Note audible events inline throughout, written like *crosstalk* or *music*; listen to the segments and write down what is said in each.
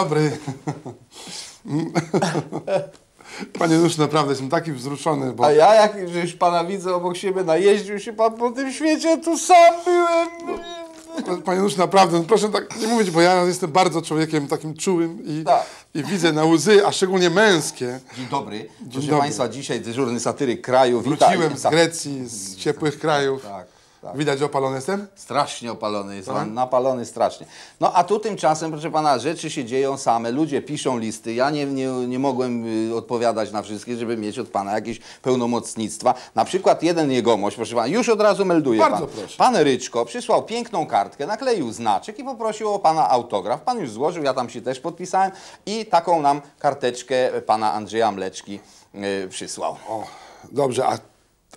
dobry. *laughs* Panie Nusz, naprawdę jestem taki wzruszony, bo... A ja, jak już pana widzę obok siebie, najeździł się pan po tym świecie, tu sam byłem. Panie Nusz, naprawdę, no proszę tak nie mówić, bo ja jestem bardzo człowiekiem takim czułym i, Tak. i widzę na łzy, a szczególnie męskie. Dzień dobry. Proszę dobry. państwa, dzisiaj dyżurny satyryk kraju. Witam. Wróciłem z Grecji, z ciepłych krajów. Tak, tak. Widać, że opalony jestem? Strasznie opalony jest, Tak? pan, napalony strasznie. No a tu tymczasem, proszę pana, rzeczy się dzieją same, ludzie piszą listy. Ja nie, nie, nie mogłem y, odpowiadać na wszystkie, żeby mieć od pana jakieś pełnomocnictwa. Na przykład jeden jegomość, proszę pana, już od razu melduje Bardzo pan. proszę. Pan Ryczko przysłał piękną kartkę, nakleił znaczek i poprosił o pana autograf. Pan już złożył, ja tam się też podpisałem i taką nam karteczkę pana Andrzeja Mleczki y, przysłał. O, dobrze, a,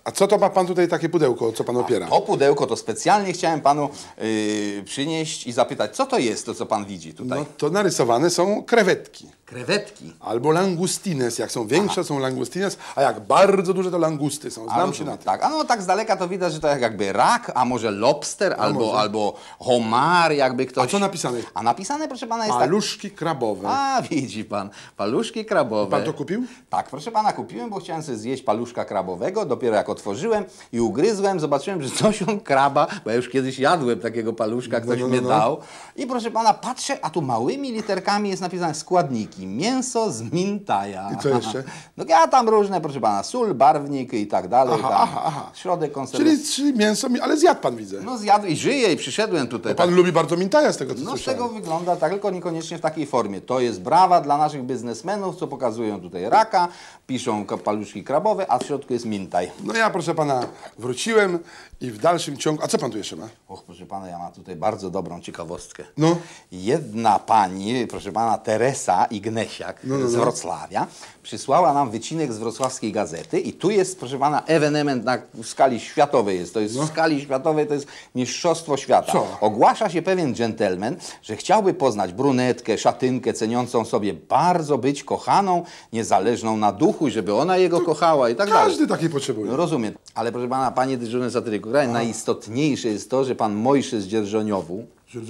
a co to ma pan tutaj takie pudełko, co pan opiera? To pudełko to specjalnie chciałem panu y, przynieść i zapytać, co to jest to, co pan widzi tutaj? No to narysowane są krewetki. Krewetki. Albo langustines. Jak są większe, są langustines, a jak bardzo duże, to langusty są. Znam Albo- się na tym. Tak, a no tak z daleka to widać, że to jakby rak, a może lobster, albo, albo homar, jakby ktoś... A co napisane? A napisane, proszę pana, jest tak... Paluszki krabowe. A, widzi pan, paluszki krabowe. Pan to kupił? Tak, proszę pana, kupiłem, bo chciałem sobie zjeść paluszka krabowego. Dopiero jak otworzyłem i ugryzłem, zobaczyłem, że coś on kraba, bo ja już kiedyś jadłem takiego paluszka, ktoś no, no, mnie no. dał. I proszę pana, patrzę, a tu małymi literkami jest napisane składniki. Mięso z mintaja. I co jeszcze? *laughs* No ja tam różne, proszę pana, sól, barwnik i tak dalej. Aha, aha, aha. Środek konserwacyjny. Czyli, czyli mięso, mi- ale zjadł pan, widzę. No zjadł i żyje i przyszedłem tutaj. Pan tak. lubi bardzo mintaja z tego, co No z słyszałem. tego wygląda tak, tylko niekoniecznie w takiej formie. To jest brawa dla naszych biznesmenów, co pokazują tutaj raka, piszą ka- paluszki krabowe, a w środku jest mintaj. No ja, proszę pana, wróciłem i w dalszym ciągu... A co pan tu jeszcze ma? Och, proszę pana, ja mam tutaj bardzo dobrą ciekawostkę. No. Jedna pani, proszę pana, Teresa Ignesiak No, z Wrocławia, przysłała nam wycinek z wrocławskiej gazety i tu jest, proszę pana, ewenement na skali światowej jest. To jest w skali światowej, to jest mistrzostwo świata. No. Co? Ogłasza się pewien dżentelmen, że chciałby poznać brunetkę, szatynkę, ceniącą sobie bardzo być kochaną, niezależną na duchu, żeby ona jego kochała i tak dalej. Każdy taki potrzebuje. No rozumiem, ale proszę pana, panie dyżurny satyryku, kraj, najistotniejsze jest to, że pan Mojszy z Dzierżoniowu,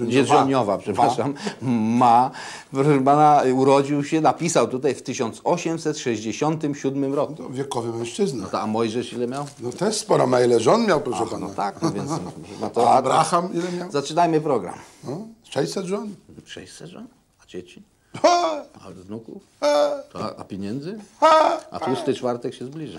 Dzierżoniowa, przepraszam, ma, proszę pana, urodził się, napisał tutaj w 1867 roku. To wiekowy mężczyzna. To, a Mojżesz ile miał? No też sporo ma, ile żon miał, proszę pana. No tak, no więc *laughs* no to, A Abraham ile miał? zaczynajmy program. No, 600 żon? 600 żon? A dzieci? A wnuków? a, a pieniędzy? A tłusty czwartek się zbliża.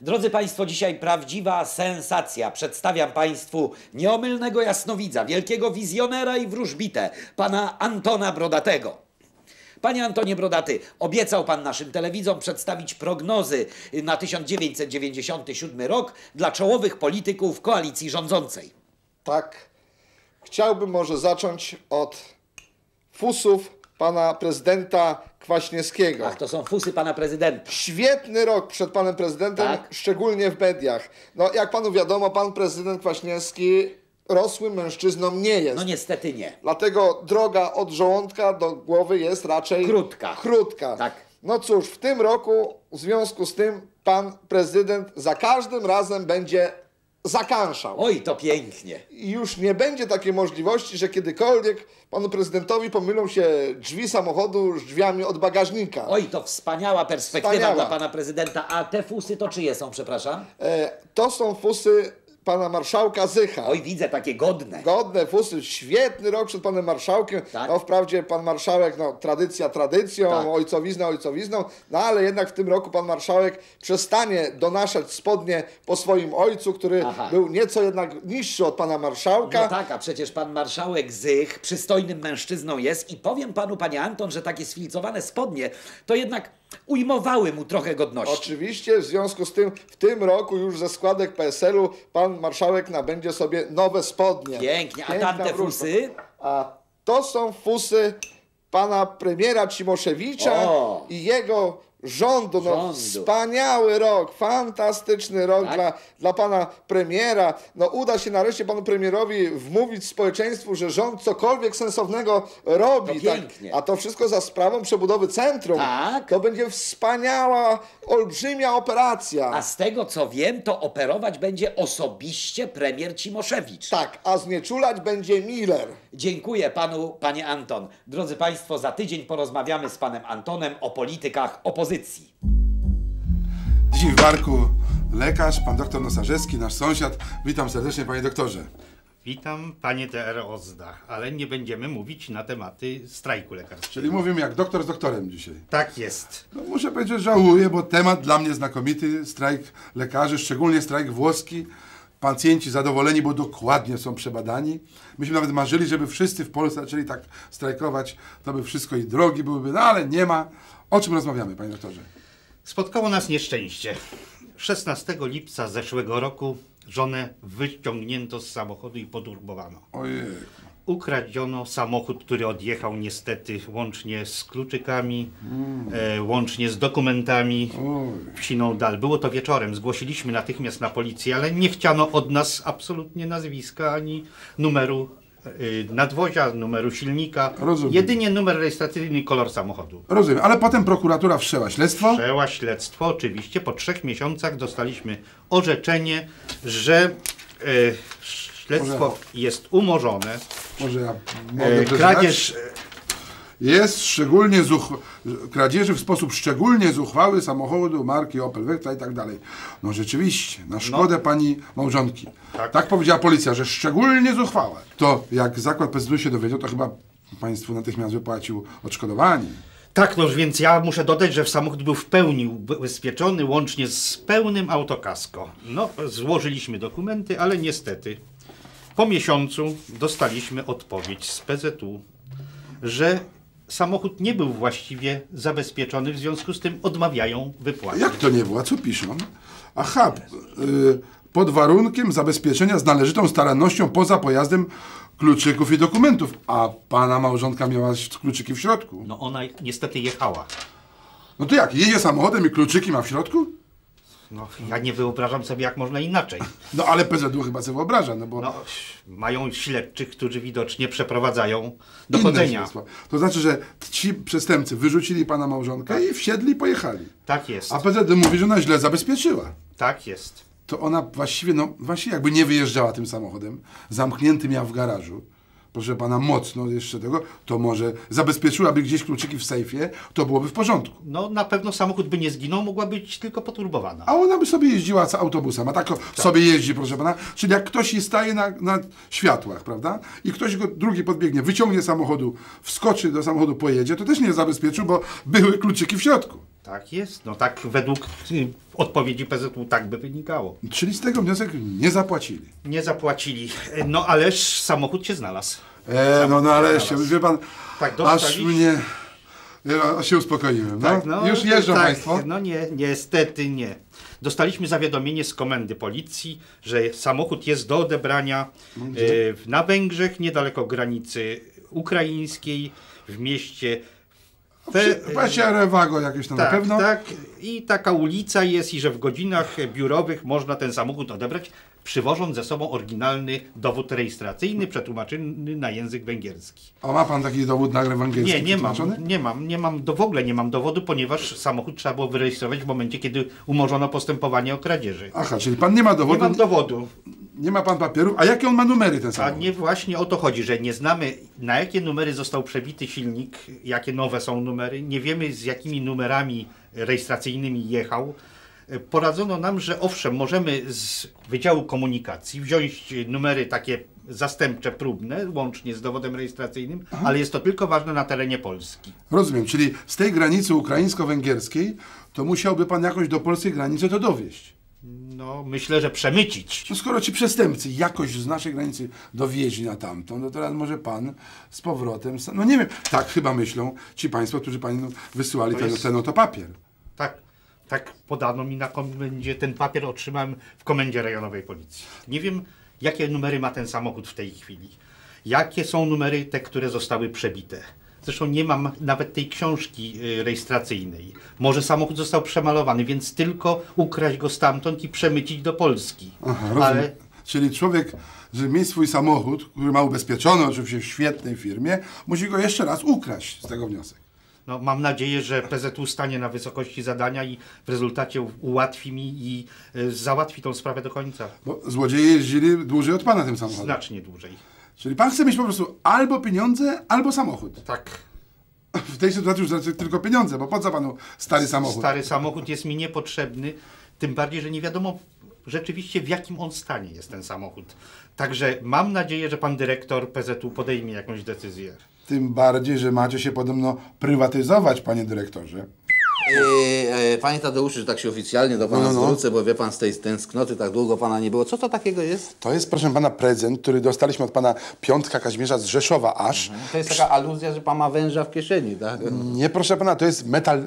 Drodzy Państwo, dzisiaj prawdziwa sensacja. Przedstawiam Państwu nieomylnego jasnowidza, wielkiego wizjonera i wróżbitę, pana Antona Brodatego. Panie Antonie Brodaty, obiecał Pan naszym telewidzom przedstawić prognozy na 1997 rok dla czołowych polityków koalicji rządzącej. Tak. Chciałbym może zacząć od fusów pana prezydenta Kwaśniewskiego. Ach, to są fusy Pana Prezydenta. Świetny rok przed panem prezydentem, Tak. szczególnie w mediach. No, jak panu wiadomo, pan prezydent Kwaśniewski rosłym mężczyzną nie jest. No niestety nie. Dlatego droga od żołądka do głowy jest raczej Krótka. krótka. Tak. No cóż, w tym roku w związku z tym pan prezydent za każdym razem będzie zakanszał. Oj, to pięknie. I już nie będzie takiej możliwości, że kiedykolwiek panu prezydentowi pomylą się drzwi samochodu z drzwiami od bagażnika. Oj, to wspaniała perspektywa Wspaniała. dla Pana Prezydenta. A te fusy to czyje są, przepraszam? E, to są fusy pana marszałka Zycha. Oj, widzę takie godne. Godne fusy, świetny rok przed panem marszałkiem. Tak. No wprawdzie pan marszałek, no tradycja tradycją, Tak. ojcowizna ojcowizną, no ale jednak w tym roku pan marszałek przestanie donaszać spodnie po swoim ojcu, który Aha. był nieco jednak niższy od pana marszałka. No tak, a przecież pan marszałek Zych przystojnym mężczyzną jest i powiem panu, panie Anton, że takie sfilcowane spodnie to jednak ujmowały mu trochę godności. Oczywiście, w związku z tym w tym roku już ze składek PSL-u pan marszałek nabędzie sobie nowe spodnie. Pięknie, a Piękna tamte wróżba. fusy? A to są fusy pana premiera Cimoszewicza O! i jego rządu. No, Rządu. Wspaniały rok, fantastyczny rok Tak. dla, dla pana premiera. No uda się nareszcie panu premierowi wmówić społeczeństwu, że rząd cokolwiek sensownego robi. To pięknie. A to wszystko za sprawą przebudowy centrum. Tak. To będzie wspaniała, olbrzymia operacja. A z tego co wiem, to operować będzie osobiście premier Cimoszewicz. Tak, a znieczulać będzie Miller. Dziękuję panu, panie Anton. Drodzy państwo, za tydzień porozmawiamy z panem Antonem o politykach opozycji. Dzisiaj w barku lekarz, pan doktor Nosarzewski, nasz sąsiad. Witam serdecznie, panie doktorze. Witam, panie TR Ozda, ale nie będziemy mówić na tematy strajku lekarskiego. Czyli mówimy jak doktor z doktorem dzisiaj. Tak jest. No, muszę powiedzieć, że żałuję, bo temat dla mnie znakomity. Strajk lekarzy, szczególnie strajk włoski. Pacjenci zadowoleni, bo dokładnie są przebadani. Myśmy nawet marzyli, żeby wszyscy w Polsce zaczęli tak strajkować. To by wszystko i drogi byłyby, no ale nie ma. O czym rozmawiamy, panie doktorze? Spotkało nas nieszczęście. 16 lipca zeszłego roku żonę wyciągnięto z samochodu i poturbowano. Ojej. Ukradziono samochód, który odjechał niestety łącznie z kluczykami, e, łącznie z dokumentami w siną dal. Było to wieczorem, zgłosiliśmy natychmiast na policję, ale nie chciano od nas absolutnie nazwiska ani numeru nadwozia, numeru silnika. Rozumiem. Jedynie numer rejestracyjny i kolor samochodu. Rozumiem, ale potem prokuratura wszczęła śledztwo. Wszczęła śledztwo, oczywiście. Po trzech miesiącach dostaliśmy orzeczenie, że e, śledztwo jest umorzone. Może ja mogę E, przeczytać? kradzież Jest szczególnie zuch... kradzieży w sposób szczególnie zuchwały samochodu marki Opel Vectra i tak dalej. No rzeczywiście, na szkodę pani małżonki. Tak. Tak. powiedziała policja, że szczególnie zuchwała. To jak zakład PZU się dowiedział, to chyba państwu natychmiast wypłacił odszkodowanie. Tak, no więc ja muszę dodać, że samochód był w pełni ubezpieczony, łącznie z pełnym autokasko. No, złożyliśmy dokumenty, ale niestety po miesiącu dostaliśmy odpowiedź z PZU, że samochód nie był właściwie zabezpieczony, w związku z tym odmawiają wypłaty. Jak to nie było? A co piszą? Aha, y, pod warunkiem zabezpieczenia z należytą starannością poza pojazdem kluczyków i dokumentów. A pana małżonka miała kluczyki w środku. No ona niestety jechała. No to jak, jedzie samochodem i kluczyki ma w środku? No, ja nie wyobrażam sobie, jak można inaczej. No ale PZU chyba sobie wyobraża, no bo No, mają śledczych, którzy widocznie przeprowadzają dochodzenia. To znaczy, że ci przestępcy wyrzucili pana małżonkę i wsiedli i pojechali. Tak jest, A PZU mówi, że ona źle zabezpieczyła. tak jest. To ona właściwie, no właściwie jakby nie wyjeżdżała tym samochodem, zamknięty miał w garażu, proszę pana, mocno jeszcze tego, to może zabezpieczyłaby gdzieś kluczyki w sejfie, to byłoby w porządku. No na pewno samochód by nie zginął, mogła być tylko poturbowana. A ona by sobie jeździła z autobusem, a tak, o- sobie jeździ, proszę pana. Czyli jak ktoś staje na, na światłach, prawda? I ktoś go drugi podbiegnie, wyciągnie samochodu, wskoczy do samochodu, pojedzie, to też nie zabezpieczył, bo były kluczyki w środku. Tak jest, no tak według y, odpowiedzi PZU tak by wynikało. Czyli z tego wniosek nie zapłacili. Nie zapłacili, no ależ samochód się znalazł. E, no nareszcie, wie pan, Tak, aż mnie, ja się uspokoiłem. No. Tak, no, Już jeżdżą tak, państwo. No nie, niestety nie. Dostaliśmy zawiadomienie z komendy policji, że samochód jest do odebrania e, na Węgrzech, niedaleko granicy ukraińskiej, w mieście. Fe- Właśnie Rewago jakieś tam na tak, pewno. tak. I taka ulica jest, i że w godzinach biurowych można ten samochód odebrać, przywożąc ze sobą oryginalny dowód rejestracyjny, przetłumaczony na język węgierski. A ma pan taki dowód na angielski Nie, nie mam, nie mam, nie mam, do, w ogóle nie mam dowodu, ponieważ samochód trzeba było wyrejestrować w momencie, kiedy umorzono postępowanie o kradzieży. Aha, czyli pan nie ma Nie dowodu, mam nie, ma pan papieru. A jakie on ma numery ten a samochód? nie właśnie o to chodzi, że nie znamy na jakie numery został przebity silnik, jakie nowe są numery, nie wiemy z jakimi numerami rejestracyjnymi jechał. E, Poradzono nam, że owszem, możemy z Wydziału Komunikacji wziąć numery takie zastępcze, próbne, łącznie z dowodem rejestracyjnym, ale jest to tylko ważne na terenie Polski. Rozumiem, czyli z tej granicy ukraińsko-węgierskiej to musiałby pan jakoś do polskiej granicy to dowieść. No, myślę, że przemycić. No skoro ci przestępcy jakoś z naszej granicy dowieźli na tamtą, no teraz może pan z powrotem... No nie wiem, tak chyba myślą ci państwo, którzy panu wysyłali ten, jest- ten oto papier. Tak, tak podano mi na komendzie, ten papier otrzymałem w komendzie rejonowej policji. Nie wiem, jakie numery ma ten samochód w tej chwili. Jakie są numery te, które zostały przebite. Zresztą nie mam nawet tej książki y, rejestracyjnej. Może samochód został przemalowany, więc tylko ukraść go stamtąd i przemycić do Polski. Aha. Ale Czyli człowiek, żeby mieć swój samochód, który ma ubezpieczony oczywiście w świetnej firmie, musi go jeszcze raz ukraść z tego wniosek. no, mam nadzieję, że PZU stanie na wysokości zadania i w rezultacie ułatwi mi i y, załatwi tą sprawę do końca. Bo złodzieje jeździli dłużej od pana tym samochodem. Znacznie dłużej. Czyli pan chce mieć po prostu albo pieniądze, albo samochód. Tak. W tej sytuacji już raczej tylko pieniądze, bo po co panu stary samochód? Stary samochód jest mi niepotrzebny, tym bardziej, że nie wiadomo rzeczywiście w jakim on stanie jest ten samochód. Także mam nadzieję, że pan dyrektor PZU podejmie jakąś decyzję. Tym bardziej, że macie się podobno prywatyzować, panie dyrektorze. E, e, Panie Tadeuszu, że tak się oficjalnie do Pana No, no, no. zwrócę, bo wie Pan z tej tęsknoty tak długo Pana nie było. Co to takiego jest? To jest, proszę pana, prezent, który dostaliśmy od pana Piątka Kazimierza z Rzeszowa aż. To jest taka aluzja, że Pan ma węża w kieszeni, tak? Nie, proszę pana, to jest metal y,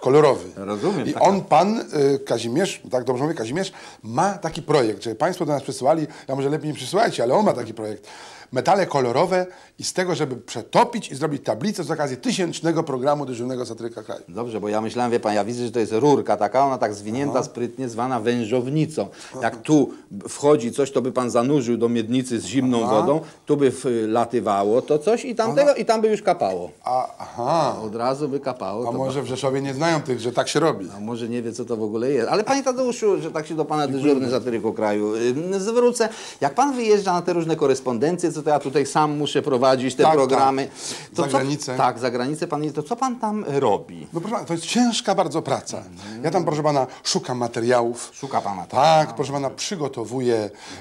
kolorowy. Rozumiem, I taka- on, pan y, Kazimierz, tak dobrze mówię, Kazimierz, ma taki projekt, że państwo do nas przysyłali, ja może lepiej nie przysyłajcie, ale on ma taki projekt. Metale kolorowe i z tego, żeby przetopić i zrobić tablicę z okazji tysięcznego programu dyżurnego satyryka kraju. Dobrze, bo ja myślałem, wie Pan, ja widzę, że to jest rurka taka, ona tak zwinięta sprytnie, zwana wężownicą. Jak tu wchodzi coś, to by Pan zanurzył do miednicy z zimną wodą, tu by latywało to coś i tamtego, i tam by już kapało. A, aha, Od razu by kapało. a może w Rzeszowie nie znają tych, że tak się robi. A może nie wie, co to w ogóle jest. Ale panie Tadeuszu, że tak się do pana dyżurny satyryku kraju zwrócę. Jak pan wyjeżdża na te różne korespondencje, co to ja tutaj sam muszę prowadzić, te Tak, programy. tak. To Za co, granicę. Tak, za granicę pan jest. To co pan tam robi? No proszę pana, to jest ciężka bardzo praca. Ja tam, proszę pana, szukam materiałów. Szuka pan materiałów. Tak, proszę pana, przygotowuję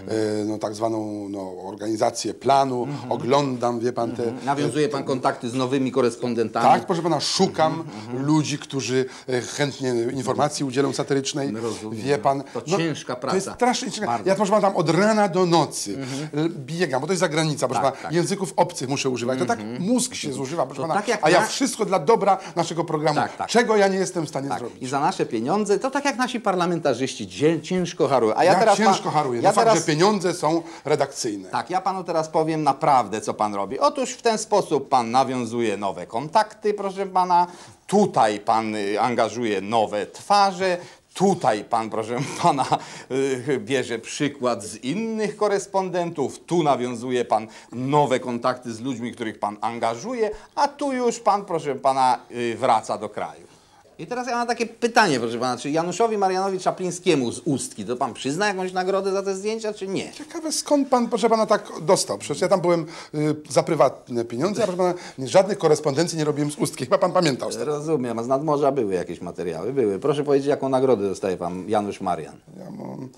e, no, tak zwaną no, organizację planu, oglądam, wie pan, te... Nawiązuje pan kontakty z nowymi korespondentami. Tak, proszę pana, szukam ludzi, którzy e, chętnie informacji udzielą satyrycznej. Rozumiem. Wie pan. To ciężka To jest praca. strasznie ciężka. Bardzo. Ja proszę pana tam od rana do nocy l- biegam, bo to jest zagranica, proszę Tak, pana, tak. języków obcych muszę używać. To tak mózg się zużywa, proszę To pana. tak jak a ja na- wszystko dla dobra naszego programu. Tak, tak. Czego ja nie jestem w stanie Tak. zrobić. I za nasze pieniądze, to tak jak nasi parlamentarzyści, ciężko harują. A ja, Ja, teraz ciężko pan, haruję. Ja no fakt, teraz, że pieniądze są redakcyjne. Tak, ja panu teraz powiem naprawdę, co pan robi. Otóż w ten sposób pan nawiązuje nowe kontakty, proszę pana. Tutaj pan y, angażuje nowe twarze. Tutaj pan, proszę pana, y, bierze przykład z innych korespondentów. Tu nawiązuje pan nowe kontakty z ludźmi, których pan angażuje, a tu już pan, proszę pana, y, wraca do kraju. I teraz ja mam takie pytanie, proszę pana, czy Januszowi Marianowi Czaplińskiemu z Ustki, to pan przyzna jakąś nagrodę za te zdjęcia, czy nie? Ciekawe, skąd pan, proszę pana, tak dostał? Przecież ja tam byłem y, za prywatne pieniądze, a proszę pana, żadnych korespondencji nie robiłem z ustki. Chyba pan pamiętał. z. Rozumiem, a z nadmorza były jakieś materiały, były. Proszę powiedzieć, jaką nagrodę dostaje pan Janusz Marian. Ja mam-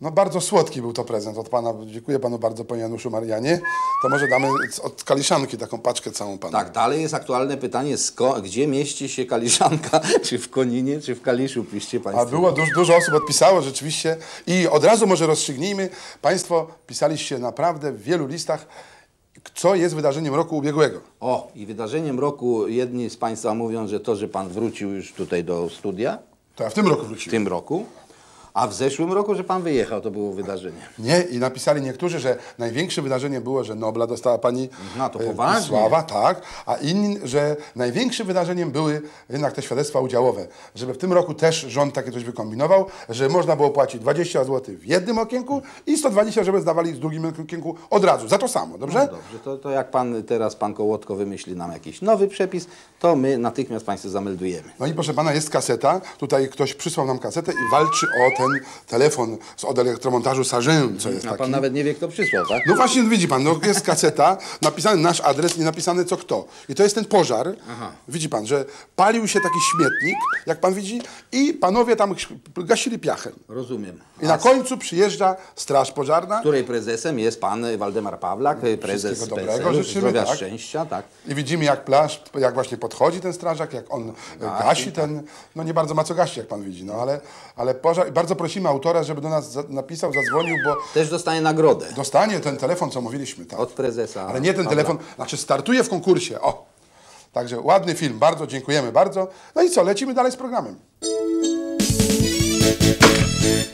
No bardzo słodki był to prezent od pana. Dziękuję panu bardzo, panie Januszu Marianie. To może damy od kaliszanki taką paczkę całą panu. Tak, dalej jest aktualne pytanie, gdzie mieści się Kaliszanka, *laughs* czy w Koninie, czy w Kaliszu, piszcie państwo. A było dużo, dużo osób odpisało rzeczywiście i od razu może rozstrzygnijmy. Państwo pisaliście naprawdę w wielu listach, co jest wydarzeniem roku ubiegłego. O, i wydarzeniem roku jedni z państwa mówią, że to, że pan wrócił już tutaj do studia To ja w tym roku w wróciłem. tym roku, a w zeszłym roku, że pan wyjechał, to było wydarzenie. Nie, i napisali niektórzy, że największym wydarzeniem było, że Nobla dostała pani No, to e, poważnie. Sława, tak, a inni, że największym wydarzeniem były jednak te świadectwa udziałowe. Żeby w tym roku też rząd takie coś wykombinował, że można było płacić 20 zł w jednym okienku i 120, żeby zdawali w drugim okienku od razu, za to samo, dobrze? No dobrze, to, to jak pan teraz, pan Kołotko wymyśli nam jakiś nowy przepis, to my natychmiast państwu zameldujemy. No i proszę pana, jest kaseta. Tutaj ktoś przysłał nam kasetę i walczy o ten telefon z od elektromontażu Sarzyn, co jest A taki. pan nawet nie wie, kto przysłał, tak? No właśnie, widzi pan, no jest kaseta, napisany nasz adres, nie napisane co kto. I to jest ten pożar. Widzi pan, że palił się taki śmietnik, jak pan widzi, i panowie tam gasili piachem. Rozumiem. I na końcu przyjeżdża straż pożarna której prezesem jest pan Waldemar Pawlak, prezes dobrego życzymy, zdrowia, tak. szczęścia, tak. i widzimy jak plaż, jak właśnie podchodzi ten strażak, jak on gasi, gasi ten, no nie bardzo ma co gasić, jak pan widzi, no ale, ale pożar, i bardzo prosimy autora, żeby do nas za, napisał, zadzwonił, bo Też dostanie nagrodę dostanie ten telefon, co mówiliśmy, tak. od prezesa. Ale nie ten Pawla. telefon, znaczy startuje w konkursie. O! Także ładny film, bardzo dziękujemy bardzo. No i co, lecimy dalej z programem.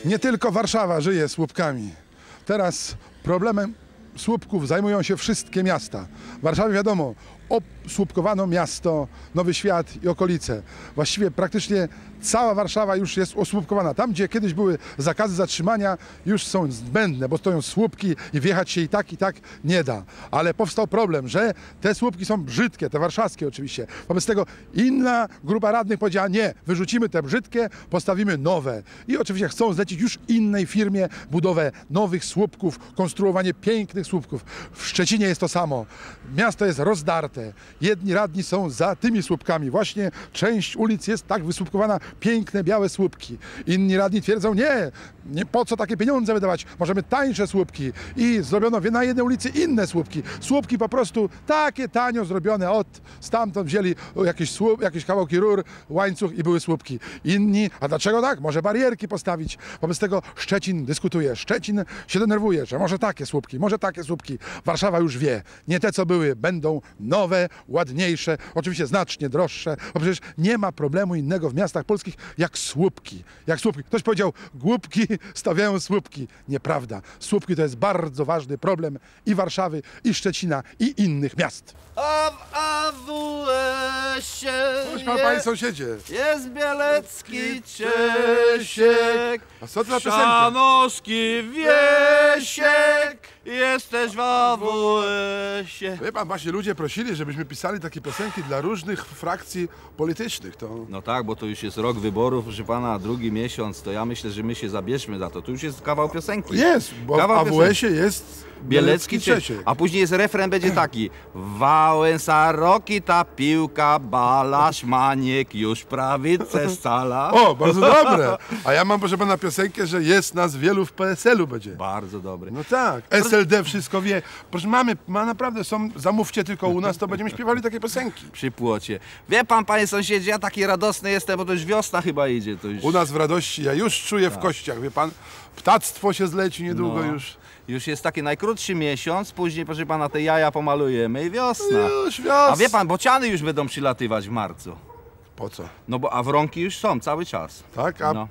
Nie tylko Warszawa żyje słupkami. Teraz problemem słupków zajmują się wszystkie miasta. W Warszawie wiadomo, osłupkowano miasto, Nowy Świat i okolice. Właściwie praktycznie cała Warszawa już jest osłupkowana. Tam, gdzie kiedyś były zakazy zatrzymania, już są zbędne, bo stoją słupki i wjechać się i tak, i tak nie da. Ale powstał problem, że te słupki są brzydkie, te warszawskie oczywiście. Wobec tego inna grupa radnych powiedziała, nie, wyrzucimy te brzydkie, postawimy nowe. I oczywiście chcą zlecić już innej firmie budowę nowych słupków, konstruowanie pięknych słupków. W Szczecinie jest to samo. Miasto jest rozdarte. Jedni radni są za tymi słupkami. Właśnie część ulic jest tak wysłupkowana, piękne białe słupki. Inni radni twierdzą, nie, nie po co takie pieniądze wydawać, możemy tańsze słupki. I zrobiono na jednej ulicy inne słupki. Słupki po prostu takie tanio zrobione od stamtąd wzięli jakieś, słup, jakieś kawałki rur, łańcuch i były słupki. Inni, a dlaczego tak? Może barierki postawić. Wobec tego Szczecin dyskutuje. Szczecin się denerwuje, że może takie słupki, może takie słupki. Warszawa już wie. Nie te, co były, będą nowe, ładniejsze, oczywiście znacznie droższe, bo przecież nie ma problemu innego w miastach polskich jak słupki. Jak słupki. Ktoś powiedział, głupki *laughs* stawiają słupki. Nieprawda. Słupki to jest bardzo ważny problem i Warszawy, i Szczecina, i innych miast. A w AWS-ie Chodź pan, panie sąsiedzie. jest Bielecki Czesiek, A co piosenka? Szanowski Wiesiek, jesteś w AWS-ie. Wie pan, właśnie ludzie prosili, żebyśmy pisali takie piosenki dla różnych frakcji politycznych. To No tak, bo to już jest rok wyborów, proszę pana, drugi miesiąc, to ja myślę, że my się zabierzmy za to. Tu już jest kawał piosenki. jest, bo w Kawał piosenki. AWS-ie jest Bielecki. Czesiek. A później jest refren będzie taki. Wałęsa roki ta piłka, balasz maniek już prawice scala. O, bardzo dobre. A ja mam, proszę pana, piosenkę, że jest nas wielu w PSL-u będzie. Bardzo dobry. No tak, SLD wszystko wie. Proszę, mamy, ma naprawdę są, zamówcie tylko u nas, to będziemy śpiewali takie piosenki. Przy płocie. Wie pan, panie sąsiedzie, ja taki radosny jestem, bo to już wiosna chyba idzie. To już, U nas w radości, ja już czuję w kościach, wie pan, ptactwo się zleci niedługo Tak. No. już. już jest taki najkrótszy miesiąc, później, proszę pana, te jaja pomalujemy i wiosna. Już wiosna. A wie pan, bociany już będą przylatywać w marcu. Po co? No bo a wronki już są cały czas. Tak? A, No.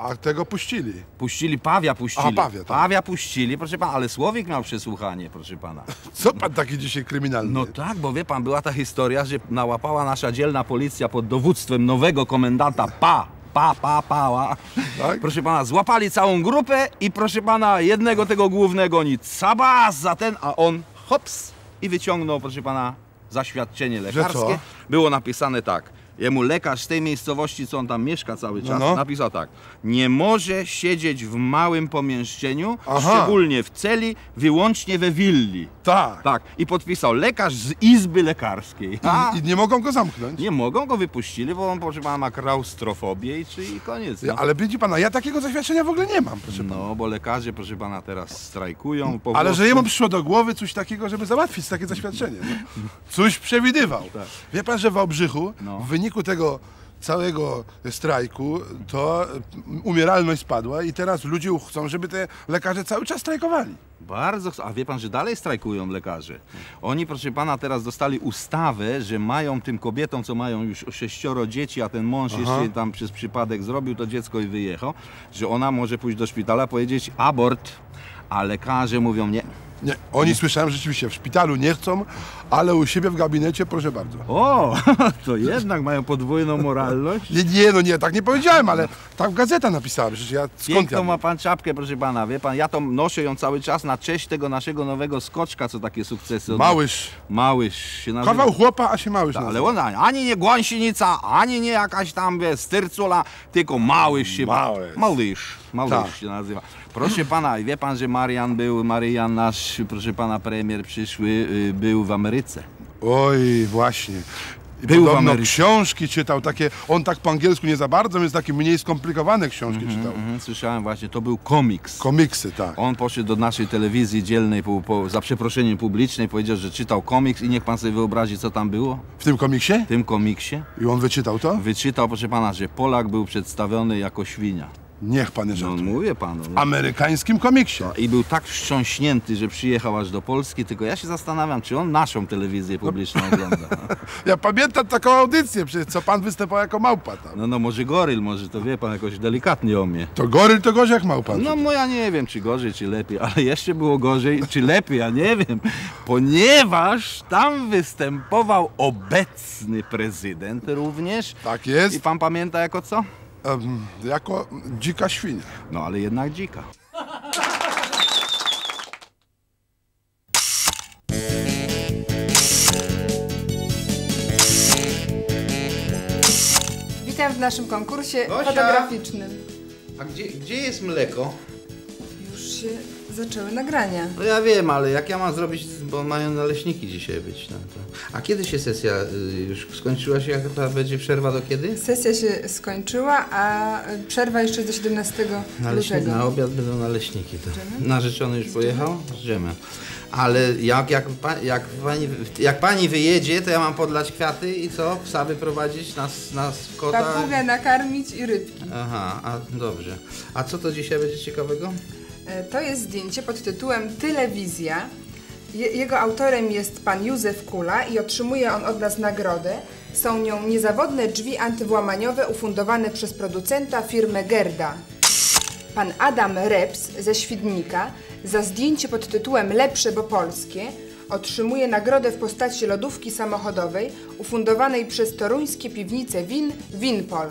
A tego puścili. Puścili, pawia puścili. Aha, pawia, tak. Pawia puścili, proszę pana, ale Słowik miał przesłuchanie, proszę pana. *laughs* Co pan taki dzisiaj kryminalny? No tak, bo wie pan, była ta historia, że nałapała nasza dzielna policja pod dowództwem nowego komendanta Pa. Pa, pa, pała. Tak? Proszę pana, złapali całą grupę i proszę pana, jednego tego głównego oni cabas za ten, a on hops i wyciągnął, proszę pana, zaświadczenie lekarskie. Było napisane tak. Jemu lekarz z tej miejscowości, co on tam mieszka cały czas, no. napisał tak. Nie może siedzieć w małym pomieszczeniu, Aha. szczególnie w celi, wyłącznie we willi. Tak. Tak, i podpisał lekarz z izby lekarskiej. I, I nie mogą go zamknąć. nie mogą go wypuścili, bo on proszę pana ma klaustrofobię i czy i koniec. No. Ale widzi pana, ja takiego zaświadczenia w ogóle nie mam, proszę pana. no, bo lekarze, proszę pana, teraz strajkują. Po Ale że jemu przyszło do głowy coś takiego, żeby załatwić takie zaświadczenie. No. *laughs* Coś przewidywał. Wie pan, że w Wałbrzychu No. w wyniku tego całego strajku to umieralność spadła i teraz ludzie chcą, żeby te lekarze cały czas strajkowali. Bardzo chcą. A wie pan, że dalej strajkują lekarze. Oni, proszę pana, teraz dostali ustawę, że mają tym kobietom, co mają już sześcioro dzieci, a ten mąż jeszcze tam przez przypadek zrobił to dziecko i wyjechał, że ona może pójść do szpitala, powiedzieć abort, a lekarze mówią nie. Nie, oni słyszałem rzeczywiście w szpitalu nie chcą, ale u siebie w gabinecie proszę bardzo. O, *laughs* to jednak mają podwójną moralność. Nie, nie, no nie, tak nie powiedziałem, ale tak gazeta napisała, przecież ja skąd Piękną ja ma pan czapkę, proszę pana, wie pan, ja to noszę ją cały czas na cześć tego naszego nowego skoczka, co takie sukcesy. Małyż. Małyż się nazywa. Kawał chłopa, a się małyż Tak, ale ona ani nie gąsienica, ani nie jakaś tam wie, styrcula, tylko małyż się. Małyż. Małyż. Małyż Tak. się nazywa. Proszę pana, wie pan, że Marian był, Marian nasz, proszę pana, premier przyszły, y, był w Ameryce. Oj, właśnie. I Był podobno książki czytał takie, on tak po angielsku nie za bardzo, więc takie mniej skomplikowane książki czytał. Mhm, słyszałem właśnie, to był komiks. Komiksy, tak. On poszedł do naszej telewizji dzielnej po, po, za przeproszeniem publicznej, powiedział, że czytał komiks i niech pan sobie wyobrazi, co tam było W tym komiksie? w tym komiksie. I on wyczytał to? Wyczytał, proszę pana, że Polak był przedstawiony jako świnia. Niech pan nie No żartuje. mówię panu. W No. amerykańskim komiksie. I był tak wstrząśnięty, że przyjechał aż do Polski, tylko ja się zastanawiam, czy on naszą telewizję publiczną ogląda. *laughs* Ja pamiętam taką audycję, przecież co pan występował jako małpa tam. No no może goryl, może to wie pan jakoś delikatnie o mnie. To goryl to gorzej jak małpa. No mo ja nie wiem, czy gorzej, czy lepiej, *laughs* ale jeszcze było gorzej, czy lepiej, ja nie wiem, ponieważ tam występował obecny prezydent również. Tak jest. I pan pamięta jako co? Em, jako dzika świnia. No ale jednak dzika. Witam w naszym konkursie Gosia! fotograficznym. A gdzie, gdzie jest mleko? Już się zaczęły nagrania. No ja wiem, ale jak ja mam zrobić, bo mają naleśniki dzisiaj być. No to... A kiedy się sesja y, już skończyła się, jak chyba będzie przerwa do kiedy? Sesja się skończyła, a przerwa jeszcze do 17 Naleśniki, na lutego. obiad będą naleśniki. To. Narzeczony już pojechał? Idziemy. Ale jak, jak, pa, jak, pani, jak pani wyjedzie, to ja mam podlać kwiaty i co? Psa wyprowadzić na, s- na s- kota? Papugę nakarmić i rybki. Aha, a dobrze. A co to dzisiaj będzie ciekawego? E, To jest zdjęcie pod tytułem Telewizja. Je, jego autorem jest pan Józef Kula i otrzymuje on od nas nagrodę. Są nią niezawodne drzwi antywłamaniowe ufundowane przez producenta firmę Gerda. Pan Adam Reps ze Świdnika za zdjęcie pod tytułem Lepsze, bo polskie otrzymuje nagrodę w postaci lodówki samochodowej ufundowanej przez toruńskie piwnice win Winpol.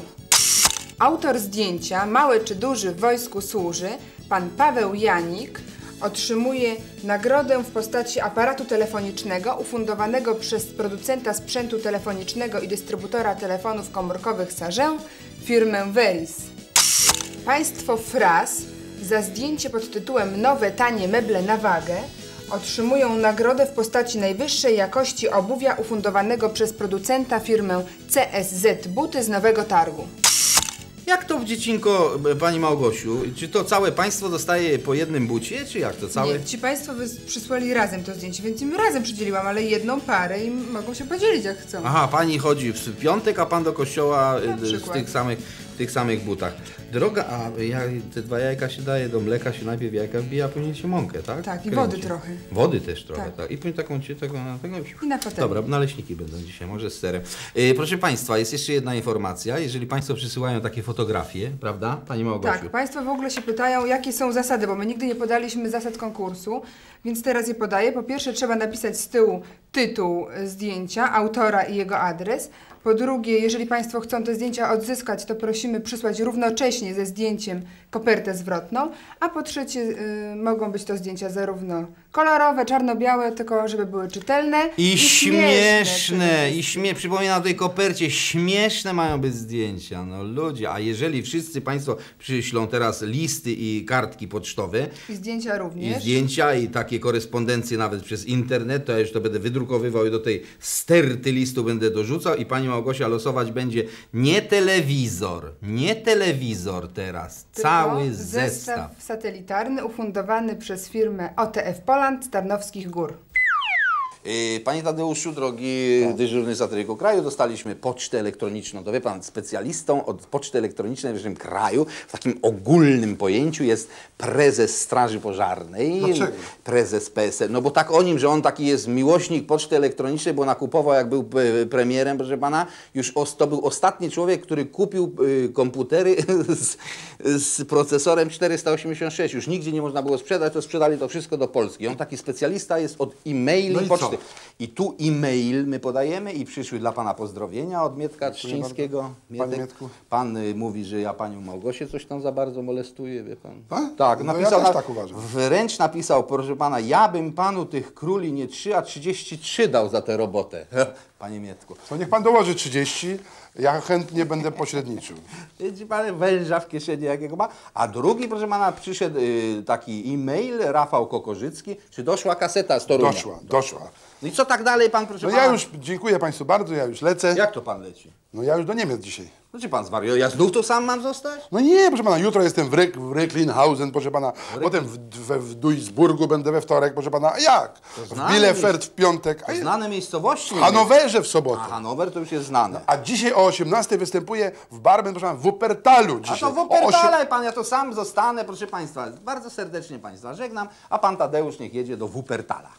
Autor zdjęcia, mały czy duży w wojsku służy, pan Paweł Janik, otrzymuje nagrodę w postaci aparatu telefonicznego ufundowanego przez producenta sprzętu telefonicznego i dystrybutora telefonów komórkowych Sarzę, firmę Veris. Państwo Fras za zdjęcie pod tytułem Nowe tanie meble na wagę otrzymują nagrodę w postaci najwyższej jakości obuwia ufundowanego przez producenta firmę CSZ Buty z Nowego Targu. Jak to dziecinko, e, pani Małgosiu? Czy to całe państwo dostaje po jednym bucie, czy jak to całe? Nie, ci Państwo przysłali razem to zdjęcie, więc im razem przydzieliłam, ale jedną parę i mogą się podzielić jak chcą. Aha, pani chodzi w piątek, a pan do kościoła e, w przykład. tych samych, w tych samych butach. Droga, a ja, te dwa jajka się daje, do mleka się najpierw jajka wbija, a później się mąkę, tak? Tak, i Kręci. wody trochę. Wody też trochę, tak. Tak. I później taką ci tego, tego I na patelnię. Dobra, naleśniki będą dzisiaj, może z serem. E, proszę Państwa, jest jeszcze jedna informacja. Jeżeli Państwo przysyłają takie fotografie, prawda, Pani Małgosiu? Tak, Państwo w ogóle się pytają, jakie są zasady, bo my nigdy nie podaliśmy zasad konkursu, więc teraz je podaję. Po pierwsze, trzeba napisać z tyłu tytuł zdjęcia, autora i jego adres. Po drugie, jeżeli Państwo chcą te zdjęcia odzyskać, to prosimy przysłać równocześnie ze zdjęciem kopertę zwrotną. A po trzecie, y, mogą być to zdjęcia zarówno kolorowe, czarno-białe, tylko żeby były czytelne I, śmieszne, przede i śmie przypominam o tej kopercie, śmieszne mają być zdjęcia, no ludzie, a jeżeli wszyscy Państwo przyślą teraz listy i kartki pocztowe, I zdjęcia i również. zdjęcia i takie korespondencje nawet przez internet, to ja już to będę wydrukowywał i do tej sterty listu będę dorzucał i Pani Małgosia losować będzie nie telewizor, nie telewizor teraz, tylko cały zestaw. satelitarny ufundowany przez firmę OTF Poland z Tarnowskich Gór. Yy, Panie Tadeuszu, drogi dyżurny satyryku kraju, dostaliśmy pocztę elektroniczną. To wie pan, specjalistą od poczty elektronicznej w naszym kraju, w takim ogólnym pojęciu jest prezes Straży Pożarnej. Dlaczego? Prezes PSL. No bo tak o nim, że on taki jest miłośnik poczty elektronicznej, bo nakupował jak był e, premierem, proszę pana, już to był ostatni człowiek, który kupił y, komputery *laughs* z, z procesorem 486. Już nigdzie nie można było sprzedać, to sprzedali to wszystko do Polski. On taki specjalista jest od e-maili No i poczty. I tu e-mail my podajemy i przyszły dla pana pozdrowienia od Mietka Trzcińskiego. Mietku. Pan y, mówi, że ja panią Małgosię coś tam za bardzo molestuję, wie pan. Tak? Tak, No ja napisał. też na- tak uważam. Wręcz napisał, proszę pana, ja bym panu tych króli nie 3, a 33 dał za tę robotę. *laughs* Panie Mietku. To niech pan dołoży 30, ja chętnie będę pośredniczył. Widzi pan węża w kieszeni jakiego ma. A drugi, proszę pana, przyszedł y, taki e-mail, Rafał Kokorzycki. Czy doszła kaseta z Torunia? Doszła, doszła. No i co tak dalej pan, proszę No pana? ja już dziękuję państwu bardzo, ja już lecę. Jak to pan leci? No ja już do Niemiec dzisiaj. No czy pan zwariuje? Ja znów tu sam mam zostać? No nie, proszę pana, jutro jestem w, Ryk, w Recklinghausen, proszę pana, potem w, w, w Duisburgu będę we wtorek, proszę pana, a jak? W Bielefeld w piątek, a To znane miejscowości. w Hanowerze w sobotę. A Hanower to już jest znane. A dzisiaj o 18 występuję w Barben, proszę pana, w Wuppertalu A dzisiaj. to w Wuppertale, pan, ja to sam zostanę, proszę państwa. Bardzo serdecznie państwa żegnam, a pan Tadeusz niech jedzie do Wuppertala.